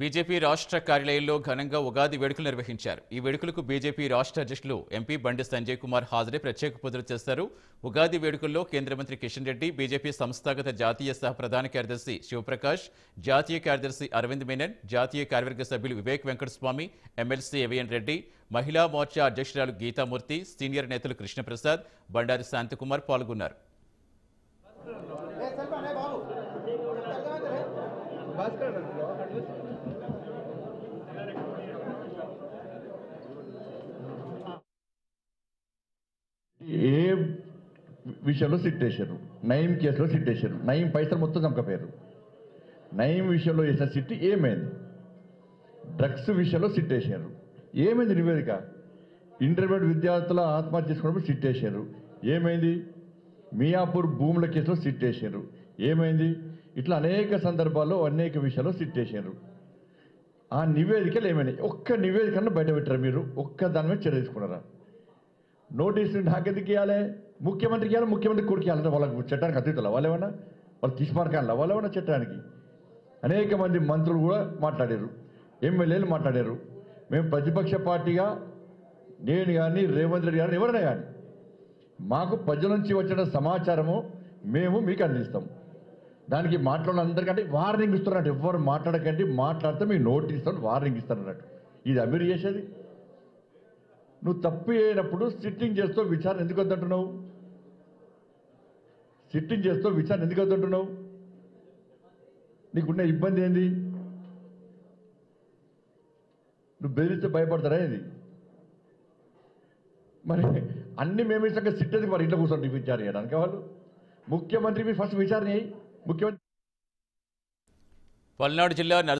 BJP రాష్ట్ర కార్యాలయంలో ఘనంగా ఉగాది వేడుకలు నిర్వహించారు. ఈ వేడుకలకు బీజేపీ రాష్ట్ర అధ్యక్షులు ఎంపీ బండి సంజయ్ కుమార్ హాజరై ప్రత్యేక పూజలు చేస్తారు. ఉగాది వేడుకల్లో కేంద్ర మంత్రి కిషన్ రెడ్డి బీజేపీ సంస్థాగత జాతీయ సహ ప్రధాన కార్యదర్శి శివప్రకాష్ జాతీయ కార్యదర్శి అరవింద్ మేనన్ జాతీయ కార్యవర్గ సభ్యులు వివేక్ వెంకటస్వామి ఎమ్మెల్సీ ఎవిఎన్ రెడ్డి మహిళా మోర్చా అధ్యక్షురాలు గీతామూర్తి సీనియర్ నేతలు కృష్ణప్రసాద్ బండారి శాంతికుమార్ పాల్గొన్నారు. విషయంలో సిట్ వేశారు నయం కేసులో సిట్ వేశారు నయం పైసలు మొత్తం చంపకపోయారు. నయం విషయంలో వేసిన సిట్ ఏమైంది? డ్రగ్స్ విషయంలో సిట్ వేసారు ఏమైంది నివేదిక? ఇంటర్మీడియట్ విద్యార్థుల ఆత్మహత్య చేసుకున్నప్పుడు సిట్ వేసారు ఏమైంది? మియాపూర్ భూముల కేసులో సిట్ వేసారు ఏమైంది? ఇట్లా అనేక సందర్భాల్లో అనేక విషయాల్లో సిట్ వేసారు ఆ నివేదికలు ఏమైనాయి? ఒక్క నివేదికను బయట పెట్టారు మీరు? ఒక్క దాని మీద చర్య తీసుకున్నారా? నోటీసు నాకెందుకు ఇవ్వాలి ముఖ్యమంత్రికి ఇవ్వాలి ముఖ్యమంత్రి కొడుకు ఇవ్వాలంటే వాళ్ళకి చట్టానికి అతీతుల వాళ్ళేమన్నా వాళ్ళు తీసుమార్కాల వాళ్ళేమన్నా చట్టానికి? అనేక మంది మంత్రులు కూడా మాట్లాడారు ఎమ్మెల్యేలు మాట్లాడారు. మేము ప్రతిపక్ష పార్టీగా నేను కానీ రేవంత్ రెడ్డి కానీ ఎవరైనా కానీ మాకు ప్రజల నుంచి వచ్చిన సమాచారము మేము మీకు అందిస్తాం. దానికి మాట్లాడిన అందరికంటే వార్నింగ్ ఇస్తున్నట్టు ఎవరు మాట్లాడకండి మాట్లాడితే మీకు నోటీస్ వార్నింగ్ ఇస్తారన్నట్టు ఇది అభివృద్ధి చేసేది. నువ్వు తప్పు అయినప్పుడు సిట్టింగ్ చేస్తూ విచారణ ఎందుకు వద్దంటున్నావు? సిట్టింగ్ చేస్తూ విచారణ ఎందుకు వద్దంటున్నావు? నీకున్న ఇబ్బంది ఏంది? నువ్వు బెదిరిస్తే భయపడతారా ఇది మరి అన్ని మేము ఇస్తాక సిట్ ఎందుకు మరి ఇంట్లో కూర్చోండి విచారణ చేయడానికి వాళ్ళు? ముఖ్యమంత్రి మీరు ఫస్ట్ విచారణ చేయి. ముఖ్యమంత్రి పల్నాడు జిల్లా